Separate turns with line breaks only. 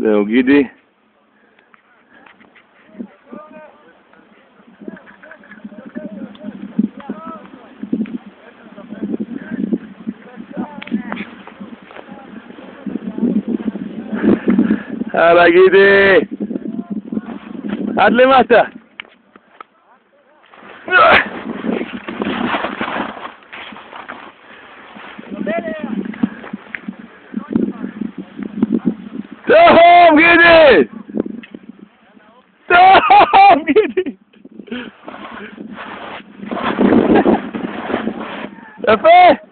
זהו, גידי. הלאה גידי! עד למטה! טוב, גידי! טוב, גידי! יפה!